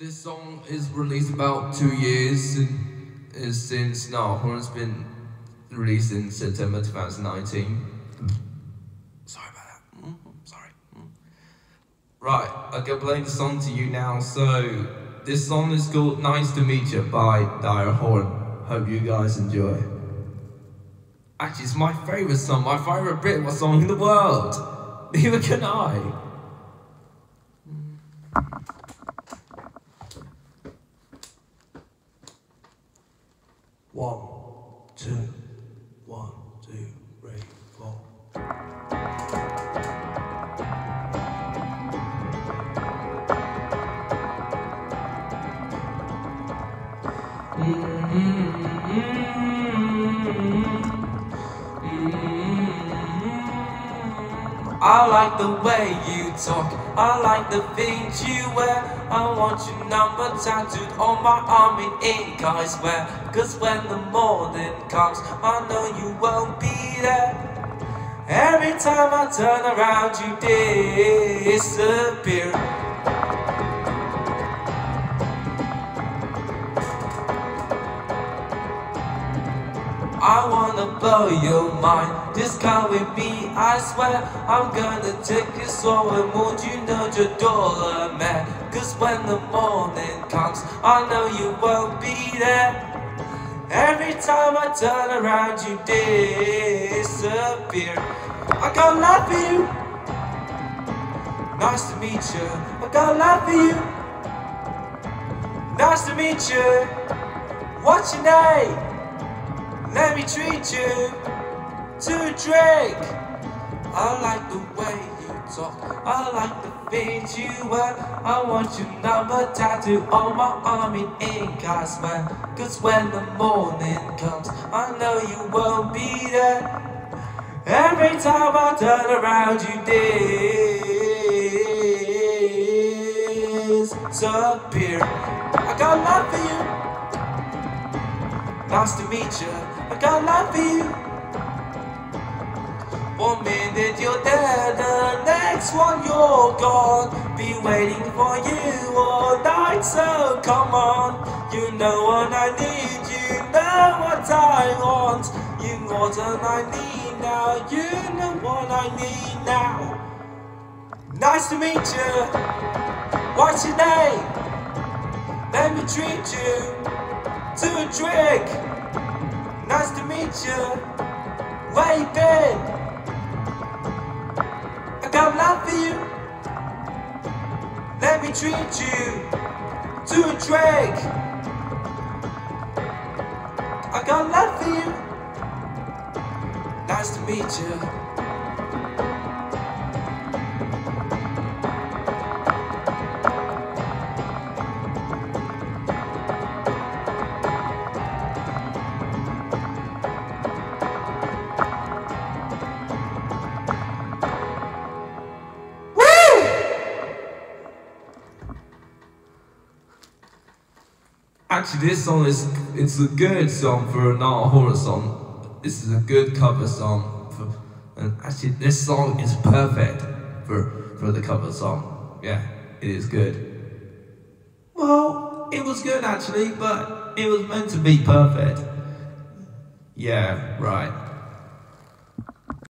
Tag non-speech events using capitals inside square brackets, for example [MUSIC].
This song is released about two years since, since Niall Horan's been released in September 2019. Sorry about that. Mm, sorry. Mm. Right, I can play the song to you now. So, this song is called Nice to Meet You by Niall Horan. Hope you guys enjoy. Actually, it's my favorite song, my favorite Britpop song in the world. [LAUGHS] Neither can I. One, two, one, two, three, four. I like the way you talk, I like the things you wear. I want your number tattooed on my arm in ink, I swear. Cause when the morning comes, I know you won't be there. Every time I turn around, you disappear. I wanna blow your mind. Just come with me, I swear. I'm gonna take you somewhere more. You know your dollar man. Cause when the morning comes, I know you won't be there. Every time I turn around, you disappear. I got love for you. Nice to meet you. I got love for you. Nice to meet you. What's your name? Me treat you to drink. I like the way you talk. I like the things you wear. I want your number tattooed on my arm in ink, I swear. Cause when the morning comes, I know you won't be there. Every time I turn around, you disappear. I got love for you. Nice to meet you. I got love for you. One minute you're there, the next one you're gone. Be waiting for you all night, so come on. You know what I need, you know what I want. You know what I need now, you know what I need now. Nice to meet you. What's your name? Let me treat you to a drink. Nice to meet you. Where you been? I got love for you. Let me treat you to a drink. I got love for you. Nice to meet you. Actually, this song is it's a good song for not a horror song. This is a good cover song, for, and actually, this song is perfect for for the cover song. Yeah, it is good. Well, it was good actually, but it was meant to be perfect. Yeah, right.